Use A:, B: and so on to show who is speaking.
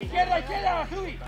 A: Izquierda, izquierda, subí.